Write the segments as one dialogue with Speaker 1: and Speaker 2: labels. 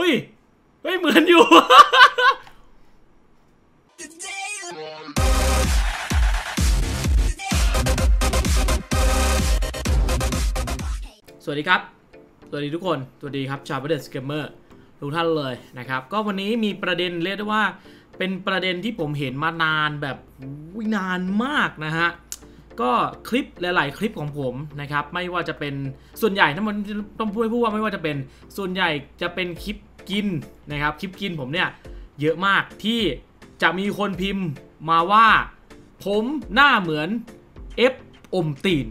Speaker 1: เฮ้ย เฮ้ย เหมือนอยู่ สวัสดีครับ สวัสดีทุกคน สวัสดีครับชาวประเด็นสเกมเมอร์ทุกท่านเลยนะครับ ก็วันนี้มีประเด็นเรียกได้ว่า เป็นประเด็นที่ผมเห็นมานานแบบนานมากนะฮะก็คลิปหลาย ๆ คลิปของผมนะครับ ไม่ว่าจะเป็นส่วนใหญ่ถ้ามันต้องพูดให้พูดว่าไม่ว่าจะเป็นส่วนใหญ่จะเป็นคลิป กินนะครับคลิปกินผมเนี่ยเยอะมากที่จะมีคนพิมพ์มาว่า ผมหน้าเหมือนเอฟอมตีน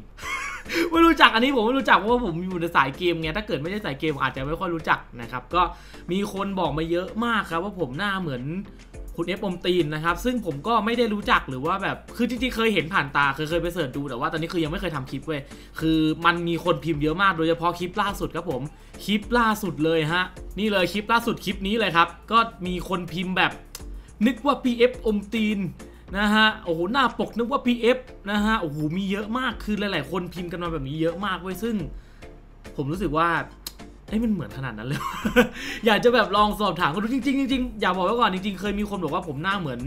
Speaker 1: ไม่รู้จักอันนี้ผมไม่รู้จักเพราะว่าผมอยู่ในสายเกมไงถ้าเกิดไม่ได้สายเกมอาจจะไม่ค่อยรู้จักนะครับ ก็มีคนบอกมาเยอะมากครับว่าผมหน้าเหมือน คุณเอฟอมตีนนะครับ ซึ่งผมก็ไม่ได้รู้จักหรือว่าแบบคือจริงๆเคยเห็นผ่านตาเคยเคยไปเสิร์ชดูแต่ว่าตอนนี้คือยังไม่เคยทำคลิปเว้ยคือมันมีคนพิมพ์เยอะมากโดยเฉพาะคลิปล่าสุดครับผมคลิปล่าสุดเลยฮะนี่เลยคลิปล่าสุดคลิปนี้เลยครับ ก็มีคนพิมพ์แบบนึกว่า PF อมตีนนะฮะโอ้โหหน้าปกนึกว่า PF นะฮะโอ้โหมีเยอะมากคือหลาย ๆ คนพิมพ์กันมาแบบนี้เยอะมากเว้ยซึ่ง ผมรู้สึกว่า เอ้ยมันเหมือนขนาดนั้นเลย อยากจะแบบลองสอบถามคนดูจริงๆจริงๆอยากบอกไว้ก่อนจริงๆ เคยมีคนบอกว่าผมหน้าเหมือน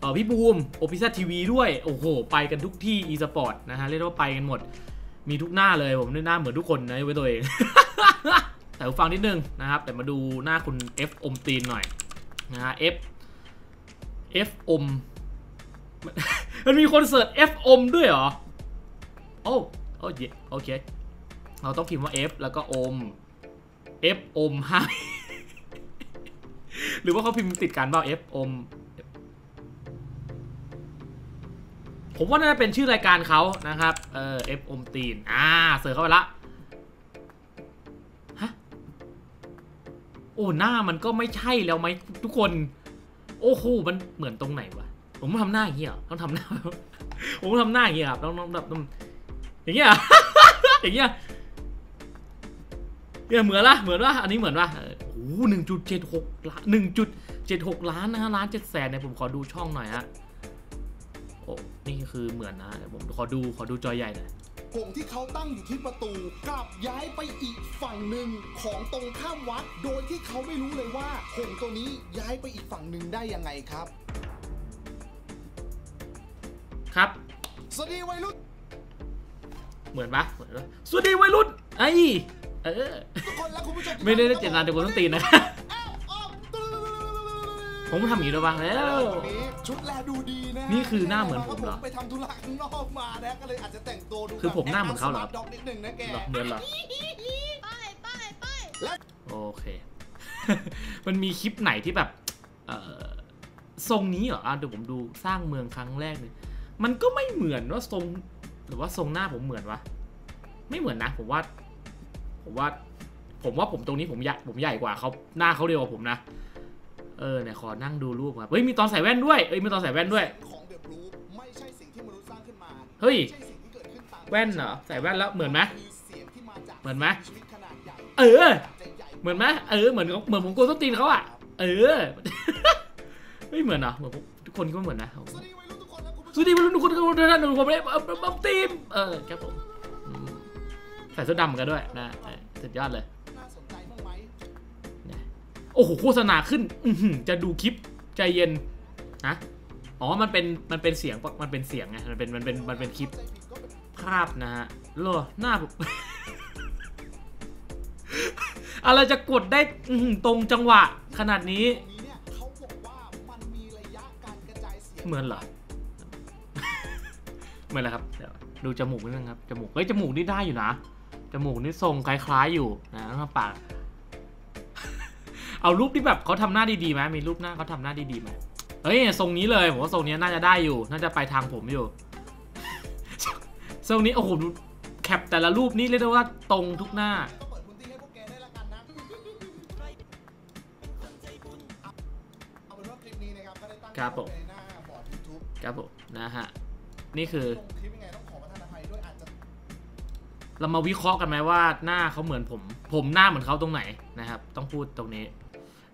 Speaker 1: เออพี่บูมโอพิซ่าทีวีด้วย โอ้โห ไปกันทุกที่ e สปอร์ตนะฮะ เรียกว่าไปกันหมด มีทุกหน้าเลยผมหน้าเหมือนทุกคนนะไว้ตัวเอง แต่ฟังนิดนึงนะครับ แต่มาดูหน้าคุณ F อมตีนหน่อยนะฮะ F F อมมันมีคนเสิร์ช F อมด้วยเหรอ โอ้โอ้ยโอเค เราต้องพิมพ์ว่า F แล้วก็อม F อมให้หรือว่าเขาพิมพ์ติดกันเปล่า F อมผมว่าน่าจะเป็นชื่อรายการเขานะครับ เออ F อมตีน อ่า เสิร์ชเข้าไปละฮะโอ้หน้ามันก็ไม่ใช่แล้วไหมทุกคน โอ้โหมันเหมือนตรงไหนวะ ผมต้องทำหน้าอย่างเงี้ยเหรอต้องทำหน้า ผมต้องทำหน้าอย่างเงี้ยครับต้องต้องต้องต้อย่างเงี้ยอย่างเงี้ย เนี่ยเหมือนละเหมือนว่าอันนี้เหมือนว่าโอ้โหหนึ่งจุดเจ็ดหกล้านหนึ่งจุดเจ็ดหกล้านนะฮะล้านเจ็ดแสนเนี่ยผมขอดูช่องหน่อยฮะโอ้นี่คือเหมือนนะเดี๋ยวผมขอดูขอดูจอใหญ่หน่อย
Speaker 2: ผงที่เขาตั้งอยู่ที่ประตูกลับย้ายไปอีกฝั่งหนึ่งของตรงข้ามวัด โดยที่เขาไม่รู้เลยว่าผงตัวนี้ย้ายไปอีกฝั่งหนึ่งได้ยังไงครับ
Speaker 1: ครับ
Speaker 2: สวัสดีวัยรุ่น
Speaker 1: เหมือนปะเหมือนปะสวัสดีวัยรุ่นไอ้ เออ
Speaker 2: ทุกคนและคุณผู้ชม
Speaker 1: ไม่ได้เจตนาแต่คนต้องตีนนะ
Speaker 2: แอบออก
Speaker 1: ผมทำอย่างนี้ด้วยปะแล้ว
Speaker 2: วันนี้ชุดแลดูดีนะ
Speaker 1: นี่คือหน้าเหมือนผมเหรอ
Speaker 2: ไปทำธุระข้างนอกมานะก็เลยอาจจะแต่งตัวดู
Speaker 1: คือผมหน้าเหมือนเขาเหรอ
Speaker 2: ด็อกนิดหนึ่งนะแก
Speaker 1: เหรอเหมือนเหรอ
Speaker 3: ไปไปไป
Speaker 1: โอเค มันมีคลิปไหนที่แบบเออทรงนี้เหรออะเดี๋ยวผมดูสร้างเมืองครั้งแรกเลยมันก็ไม่เหมือนว่าทรงหรือว่าทรงหน้าผมเหมือนวะไม่เหมือนนะผมว่า ผมว่า ผมว่าผมตรงนี้ผมใหญ่ผมใหญ่กว่าเขาหน้าเขาเดียวกว่าผมนะ เออเนี่ยขอนั่งดูรูปครับเฮ้ยมีตอนใส่แว่นด้วยเอ้ยมีตอนใส่แว่นด้วย
Speaker 2: ของเดอะบลูไม่ใช่สิ่งที่มนุษย์สร้างขึ้นมา
Speaker 1: เฮ้ย
Speaker 2: ไม่ใช่สิ่งที่เกิดขึ้นตาม
Speaker 1: แว่นเหรอใส่แว่นแล้วเหมือนไหม
Speaker 2: คือเสียงที่มาจาก
Speaker 1: เหมือนไหม
Speaker 2: ชีวิตขนาดใหญ่
Speaker 1: เออ
Speaker 2: จะใหญ่
Speaker 1: เหมือนไหมเออเหมือนเหมือนผมโกนส้นตีนเขาอะเออ ไม่เหมือนเหรอเหมือนผมทุกคนก็เหมือนนะ
Speaker 2: สวัสดีวัยรุ่นทุกคนและคุณผู้ช
Speaker 1: สวัสดีวัยรุ่นทุกคนทุกคนทุกท่านทุกคนเลยเออบัมทีมเออครับผมอืม ใส่เสื้อดำกันด้วยนะเออสุดยอดเลย
Speaker 2: น่าสนใจบ้างไหม
Speaker 1: นะโอ้โหโฆษณาขึ้นอื้อหือจะดูคลิปใจเย็นนะอ๋อมันเป็นมันเป็นเสียงปะมันเป็นเสียงไงมันเป็นมันเป็นมันเป็นคลิป
Speaker 2: ข้าใจผิดก็เป็น
Speaker 1: ภาพนะฮะโลหน้าผมอะไรจะกดได้อื้อหือตรงจังหวะขนาดนี้
Speaker 2: ตรงนี้เนี่ยเขาบอกว่ามันมีระยะการกระจายเสียง
Speaker 1: เหมือนเหรอเหมือนอะไรครับเดี๋ยวดูจมูกนิดนึงครับ จมูก เฮ้ย จมูกนี่ได้อยู่นะ จมูกนี่ทรงคล้ายๆอยู่นะแล้วปาก เอารูปที่แบบเขาทำหน้าดีๆไหมมีรูปหน้าเขาทำหน้าดีๆไหมเฮ้ยทรงนี้เลยผมว่าทรงนี้น่าจะได้อยู่ น่าจะไปทางผมอยู่ ทรงนี้โอ้โหแคปแต่ละรูปนี่เรียกได้ว่าตรงทุกหน้า
Speaker 2: ครับ
Speaker 1: ผมครับผมนะฮะ นี่คือ เรามาวิเคราะห์กันไหมว่าหน้าเขาเหมือนผม ผมหน้าเหมือนเขาตรงไหนนะครับ ต้องพูดตรงนี้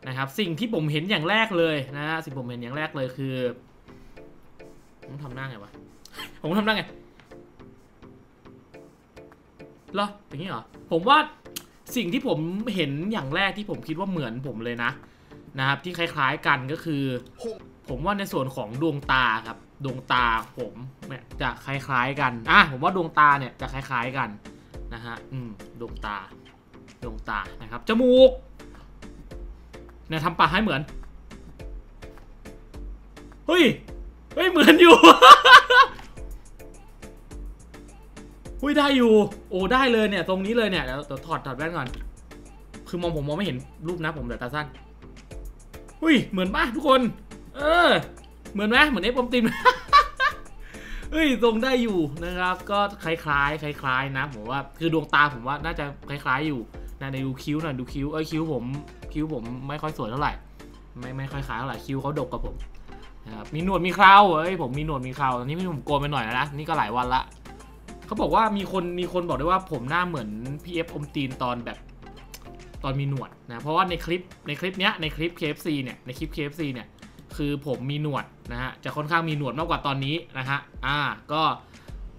Speaker 1: นะครับ สิ่งที่ผมเห็นอย่างแรกเลยนะสิ่งผมเห็นอย่างแรกเลยคือผมทำหน้าไงวะผมทำหน้าไงเหรออย่างนี้เหรอผมว่าสิ่งที่ผมเห็นอย่างแรกที่ผมคิดว่าเหมือนผมเลยนะนะครับ ที่คล้าย ๆกันก็คือ ผมว่าในส่วนของดวงตาครับดวงตาผมเนี่ยจะคล้าย ๆ กันอะผมว่าดวงตาเนี่ยจะคล้าย ๆ กัน นะฮะอืมดวงตาดวงตานะครับจมูกเนี่ยทำปากให้เหมือนเฮ้ยเฮ้ยเหมือนอยู่เฮ้ยได้อยู่ โอ้ได้เลยเนี่ย ตรงนี้เลยเนี่ยเดี๋ยวถอดถอดแว่นก่อน คือมองผมมองไม่เห็นรูปนะผมเดี๋ยวตาสั้นอุ้ยเหมือนป่ะทุกคน เออ เหมือนไหมเหมือนเอฟปอมติน เฮ้ยทรงได้อยู่นะครับ ก็คล้ายๆคล้ายๆนะผมว่าคือดวงตาผมว่าน่าจะคล้ายๆอยู่นะในดูคิ้วหน่อยดูคิ้วเอ้ยคิ้วผมคิ้วผมไม่ค่อยสวยเท่าไหร่ไม่ไม่ค่อยคล้ายเท่าไหร่คิ้วเขาดกกับผมนะครับมีหนวดมีเคราเอ้ยผมมีหนวดมีเคราตอนนี้ผมโกนไปหน่อยแล้วนะนี่ก็หลายวันละเขาบอกว่ามีคนมีคนบอกด้วยว่าผมหน้าเหมือนพี่เอฟอมตีนตอนแบบตอนมีหนวดนะเพราะว่าในคลิปในคลิปเนี้ยในคลิป KFC เนี่ยในคลิป KFC เนี่ย คือผมมีหนวดนะฮะจะค่อนข้างมีหนวดมากกว่าตอนนี้นะฮะอ่าก็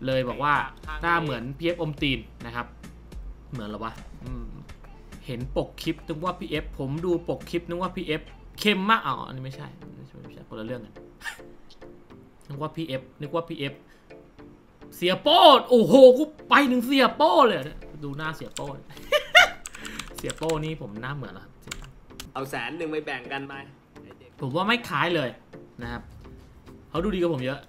Speaker 1: เลยบอกว่าหน้าเหมือนพี่เอฟอมตีนนะครับ เหมือนเหรอวะอืมเห็นปกคลิปนึกว่าพี่เอฟผมดูปกคลิปนึกว่าพี่เอฟเข้มมากอ๋ออันนี้ไม่ใช่ไม่ใช่ไม่ใช่คนละเรื่องกันนึกว่าพีเอฟนึกว่าพีเอฟเสียโป้โอ้โหกูไปหนึ่งเสียโป้เลยอะดูหน้าเสียโป้เสียโป้นี่ผมหน้าเหมือนเหรอครับ
Speaker 4: เอาแสนหนึ่งไปแบ่งกันไปไอ้เด็ก
Speaker 1: ผมว่าไม่คล้ายเลยนะครับเขาดูดีกว่าผมเยอะ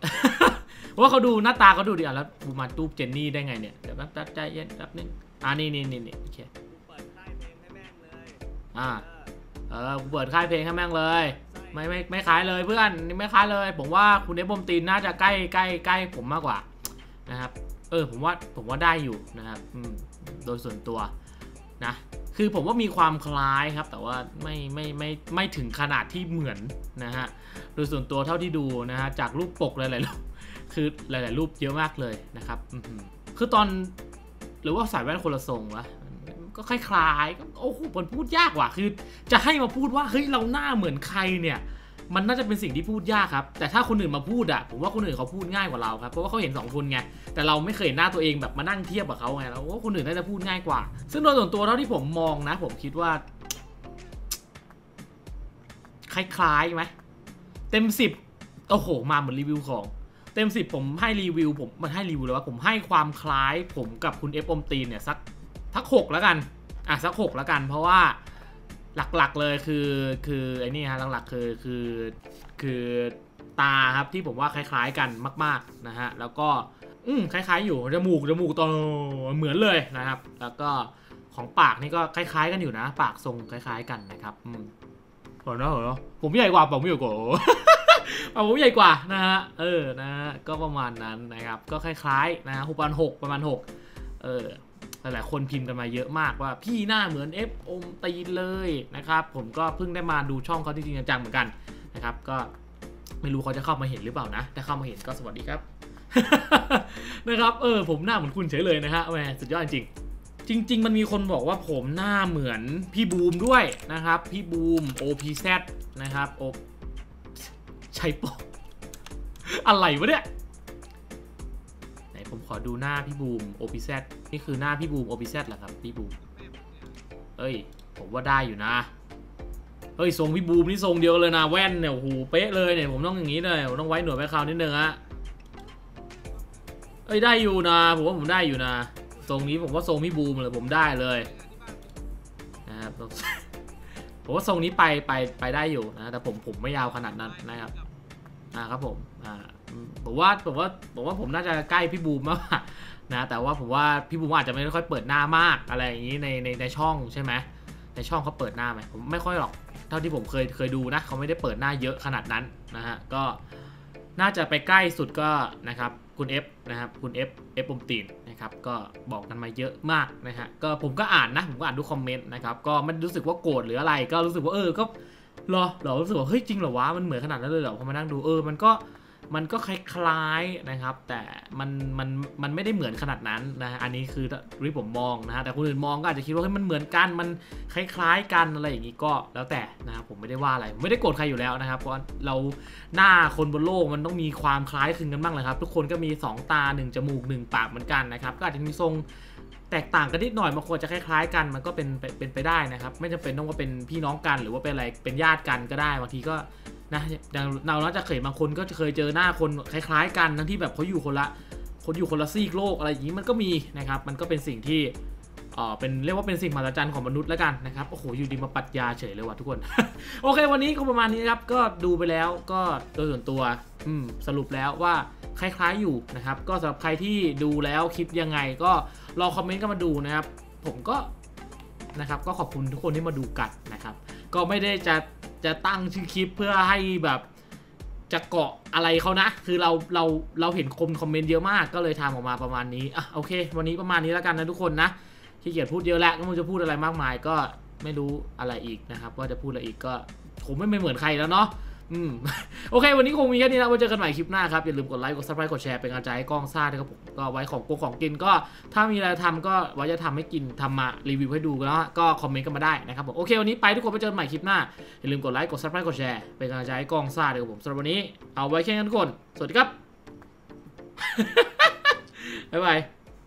Speaker 1: เพราะว่าเขาดูหน้าตาเขาดูดีอะแล้วบูมาตูบเจนนี่ได้ไงเนี่ยเดี๋ยวแป๊บแป๊บใจเย็นแป๊บนึงอ่านี่นี่นี่นี่โอเค
Speaker 4: กูเปิดค่ายเพลงให้แม่งเลย
Speaker 1: อ่า
Speaker 4: เออ
Speaker 1: เออกูเปิดค่ายเพลงให้แม่งเลย
Speaker 4: ใช่
Speaker 1: ไม่ไม่ไม่คล้ายเลยเพื่อนนี่ไม่คล้ายเลย ผมว่าคุณเอฟบอมตีนน่าจะใกล้ใกล้ใกล้ผมมากกว่านะครับ เออผมว่าผมว่าได้อยู่นะครับอืมโดยส่วนตัวนะ คือผมว่ามีความคล้ายครับ แต่ว่าไม่ไม่ไม่ไม่ถึงขนาดที่เหมือนนะฮะโดยส่วนตัวเท่าที่ดูนะฮะจากรูปปกหลายๆรูปคือหลาย ๆ รูปเยอะมากเลยนะครับคือตอนหรือว่าสายแว่นคนละทรงวะก็คล้ายๆก็โอ้โหมันพูดยากว่ะคือ จะให้มาพูดว่าเฮ้ยเราหน้าเหมือนใครเนี่ย มันน่าจะเป็นสิ่งที่พูดยากครับ แต่ถ้าคนอื่นมาพูดอะผมว่าคนอื่นเขาพูดง่ายกว่าเราครับ เพราะว่าเขาเห็นสองคนไง แต่เราไม่เคยเห็นหน้าตัวเองแบบมานั่งเทียบกับเขาไงเราว่าคนอื่นน่าจะพูดง่ายกว่า ซึ่งโดยส่วนตัวเท่าที่ผมมองนะ ผมคิดว่า คล้ายๆไหมเต็มสิบโอ้โห มาเหมือนรีวิวของเต็มสิบผมให้รีวิว ผมมันให้รีวิวเลยว่าผมให้ความคล้ายผมกับคุณเอฟอมตีนเนี่ยสักสักหกแล้วกัน อะสักหกแล้วกัน เพราะว่า หลักๆเลยคือคือไอ้นี่ฮะหลักๆคือคือคือตาครับที่ผมว่าคล้ายๆกันมาก ๆนะฮะแล้วก็อืมคล้าย ๆ อยู่จมูกจมูกโตเหมือนเลยนะครับ แล้วก็ของปากนี่ก็คล้าย ๆ กันอยู่นะ ปากทรงคล้าย ๆ กันนะครับอืมเห็นเนอะเห็นเนอะผมใหญ่กว่าผมใหญ่กว่าเอาผมใหญ่กว่านะฮะเออนะฮะก็ประมาณนั้นนะครับ ก็คล้ายๆนะฮะหกประมาณหกประมาณหกเออ หลายๆคนพิมพ์กันมาเยอะมากว่าพี่หน้าเหมือนเอฟอมตีเลยนะครับผมก็เพิ่งได้มาดูช่องเขาจริงๆจังๆเหมือนกันนะครับก็ไม่รู้เขาจะเข้ามาเห็นหรือเปล่านะถ้าเข้ามาเห็นก็สวัสดีครับนะครับเออผมหน้าเหมือนคุณเฉยเลยนะฮะแหมสุดยอดจริงจริง ๆ มันมีคนบอกว่าผมหน้าเหมือนพี่บูมด้วยนะครับ พี่บูม OPZ นะครับ O ใช่ปะอะไรวะเนี่ย ผมขอดูหน้าพี่บูม OPZ นี่คือหน้าพี่บูม OPZ เหรอครับพี่บูมเอ้ย ผมว่าได้อยู่นะเฮ้ยทรงพี่บูมนี่ทรงเดียวเลยนะแว่นเนี่ยโอ้โหเป๊ะเลยเนี่ยผมต้องอย่างนี้เลยผมต้องไว้หนวดไว้คราวนิดนึงฮะเอ้ยได้อยู่นะผมว่าผมได้อยู่นะทรงนี้ผมว่าทรงพี่บูมเลยผมได้เลยนะครับผมว่าทรงนี้ไปไปไปได้อยู่นะแต่ผมผมไม่ยาวขนาดนั้นนะครับ อ่าครับผมอ่าผมว่าผมว่าผมว่าผมน่าจะใกล้พี่บูมมากนะแต่ว่าผมว่าพี่บูมอาจจะไม่ค่อยเปิดหน้ามากอะไรอย่างนี้ในในในช่องใช่ไหมในช่องเขาเปิดหน้าไหมผมไม่ค่อยหรอกเท่าที่ผมเคยเคยดูนะเขาไม่ได้เปิดหน้าเยอะขนาดนั้นนะฮะก็น่าจะไปใกล้สุดก็นะครับคุณ F นะครับคุณ F F ปมตีนนะครับก็บอกกันมาเยอะมากนะฮะก็ผมก็อ่านนะผมก็อ่านทุกคอมเมนต์นะครับก็ไม่รู้สึกว่าโกรธหรืออะไร ก็รู้สึกว่าเออก็ หรอเหรอรู้สึกว่าเฮ้ยจริงเหรอวะมันเหมือนขนาดนั้นเลยเหรอพอมานั่งดูเออมันก็มันก็คล้ายๆนะครับ แต่มันมันมันไม่ได้เหมือนขนาดนั้นนะอันนี้คือที่ผมมองนะฮะแต่คนอื่นมองก็อาจจะคิดว่าเฮ้ยมันเหมือนกันมันคล้าย ๆกันอะไรอย่างนี้ก็แล้วแต่นะครับผมไม่ได้ว่าอะไรไม่ได้โกรธใครอยู่แล้วนะครับ เพราะเราหน้าคนบนโลกมันต้องมีความคล้ายคลึงกันบ้างเลยครับ ทุกคนก็มี 2 ตา 1 จมูก 1 ปากเหมือนกันนะครับก็อาจจะมีทรง แตกต่างกันนิดหน่อยบางคนจะคล้ายๆ กันมันก็เป็นเป็นไปได้นะครับ ไม่จำเป็นต้องว่าเป็นพี่น้องกัน หรือว่าเป็นอะไรเป็นญาติกันก็ได้บางทีก็นะอย่างเราเราจะเคยบางคนก็จะเคยเจอหน้าคนคล้ายๆ กันทั้งที่แบบเขาอยู่คนละคนอยู่คนละซีกโลกอะไรอย่างนี้มันก็มีนะครับ มันก็เป็นสิ่งที่เออเป็นเรียกว่าเป็นสิ่งมหัศจรรย์ของมนุษย์แล้วกันนะครับโอ้โหอยู่ดีมาปัดยาเฉยเลยว่ะทุกคน โอเค วันนี้ก็ประมาณนี้นะครับก็ดูไปแล้วก็โดยส่วนตัวอืมสรุปแล้วว่าคล้ายๆอยู่นะครับ ก็สำหรับใครที่ดูแล้วคิดยังไงก็ ลองคอมเมนต์กันมาดูนะครับ ผมก็นะครับก็ขอบคุณทุกคนที่มาดูกันนะครับ ก็ไม่ได้จะจะตั้งชื่อคลิปเพื่อให้แบบจะเกาะอะไรเขานะ คือเราเราเราเห็นคนคอมเมนต์เยอะมาก ก็เลยทำออกมาประมาณนี้ อะโอเค วันนี้ประมาณนี้แล้วกันนะทุกคนนะขี้เกียจพูดเยอะแล้วก็ไมันจะพูดอะไรมากมาย ก็ไม่รู้อะไรอีกนะครับ ว่าจะพูดอะไรอีกก็ผมไม่เหมือนใครแล้วเนาะ อืมโอเค วันนี้คงมีแค่นี้นะไว้เจอกันใหม่คลิปหน้าครับ อย่าลืมกดไลค์ กด subscribe กดแชร์ เป็นกำลังใจให้กล้องซ่าด้วยครับผมก็ไว้ของกงของกินก็ ถ้ามีอะไรทำก็ไว้จะทำให้กินทำมารีวิวให้ดูแล้วก็คอมเมนต์กันมาได้นะครับผมโอเค วันนี้ไปทุกคนไปเจอกันใหม่คลิปหน้า อย่าลืมกดไลค์ กด subscribe กดแชร์ เป็นกำลังใจให้กล้องซ่าด้วยครับผมสำหรับวันนี้ เอาไว้แค่นี้ทุกคน สวัสดีครับบ๊ายบาย